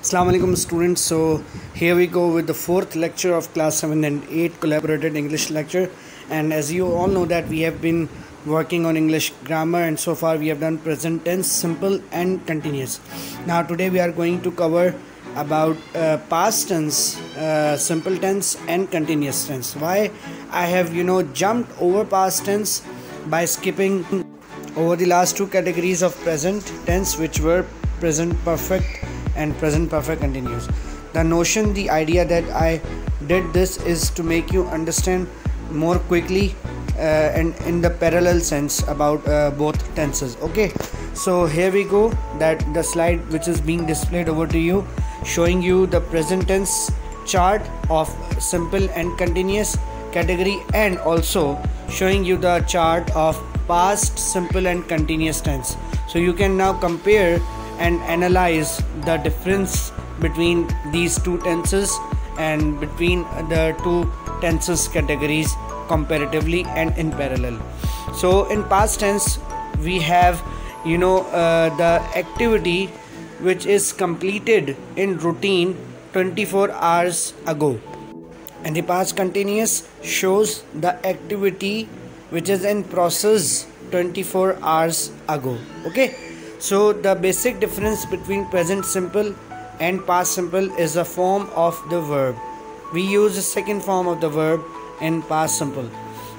Assalamu alaikum students. So here we go with the fourth lecture of class 7 and 8 collaborated English lecture. And as you all know that we have been working on English grammar and so far we have done present tense, simple and continuous. Now today we are going to cover about uh, past tense, uh, simple tense and continuous tense. Why I have you know jumped over past tense by skipping over the last two categories of present tense which were present perfect and present perfect continuous the notion the idea that i did this is to make you understand more quickly uh, and in the parallel sense about uh, both tenses okay? So here we go that the slide which is being displayed over to you showing you the present tense chart of simple and continuous category and also showing you the chart of past simple and continuous tense. So you can now compare and analyze the difference between these two tenses and between the two tenses categories comparatively and in parallel. So in past tense we have you know uh, the activity which is completed in routine 24 hours ago. And the past continuous shows the activity which is in process 24 hours ago. Okay so the basic difference between present simple and past simple is the form of the verb. We use the second form of the verb in past simple.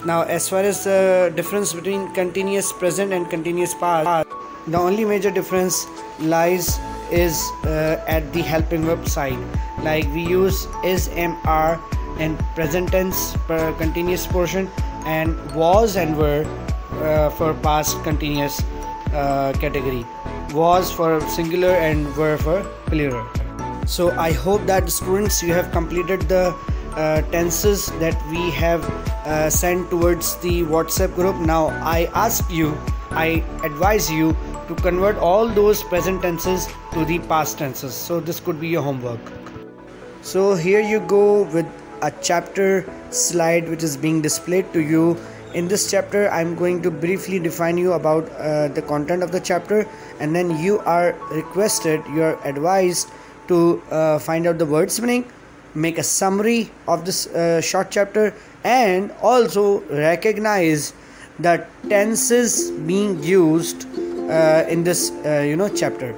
Now as far as the difference between continuous present and continuous past the only major difference lies is uh, at the helping verb side. Like we use is mr in present tense per continuous portion and was and were uh, for past continuous uh, category was for singular and were for plural. So i hope that students you have completed the uh, tenses that we have uh, sent towards the whatsapp group. Now i ask you i advise you to convert all those present tenses to the past tenses. So this could be your homework. So here you go with a chapter slide which is being displayed to you in this chapter i'm going to briefly define you about uh, the content of the chapter and then you are requested you are advised to uh, find out the words meaning make a summary of this uh, short chapter and also recognize the tenses being used uh, in this uh, you know chapter.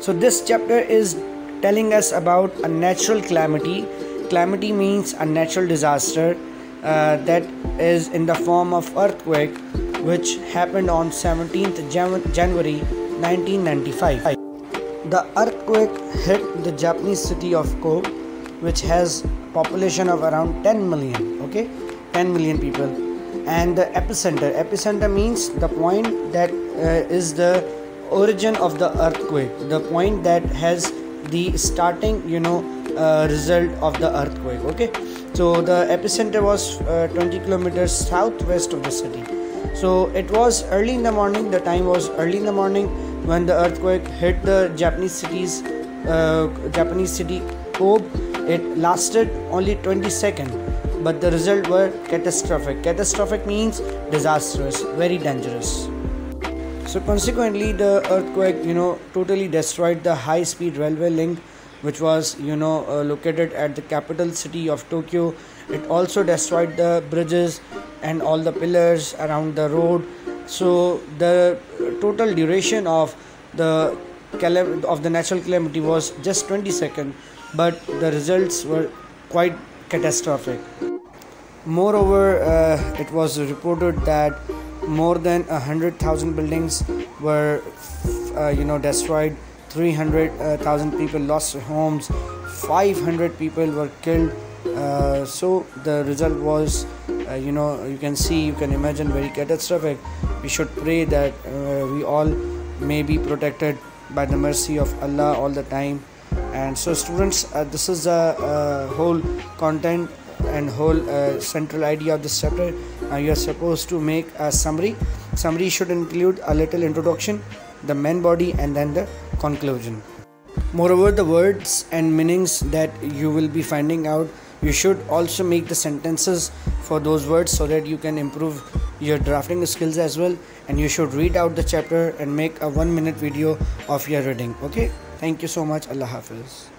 So this chapter is telling us about a natural calamity. Calamity means a natural disaster uh, that is in the form of earthquake which happened on 17th Jan- January 1995 the earthquake hit the Japanese city of Kobe which has population of around 10 million okay? 10 million people. And the epicenter epicenter means the point that uh, is the origin of the earthquake the point that has the starting you know uh, result of the earthquake okay so the epicenter was uh, 20 kilometers southwest of the city. So it was early in the morning the time was early in the morning when the earthquake hit the japanese cities uh, japanese city kobe. It lasted only 20 seconds but the result were catastrophic. Catastrophic means disastrous very dangerous. So consequently the earthquake you know totally destroyed the high speed railway link which was you know uh, located at the capital city of Tokyo. It also destroyed the bridges and all the pillars around the road. So the total duration of the calam- of the natural calamity was just 20 seconds, but the results were quite catastrophic. Moreover, uh, it was reported that more than a hundred thousand buildings were, uh, you know, destroyed 300,000 people lost homes, 500 people were killed. Uh, so the result was, uh, you know, you can see, you can imagine, very catastrophic. We should pray that uh, we all may be protected by the mercy of Allah all the time. And so, students, uh, this is the whole content and whole uh, central idea of this chapter uh, you are supposed to make a summary summary should include a little introduction the main body and then the conclusion. Moreover, the words and meanings that you will be finding out, you should also make the sentences for those words so that you can improve your drafting skills as well. And you should read out the chapter and make a one minute video of your reading. Okay, thank you so much allah hafiz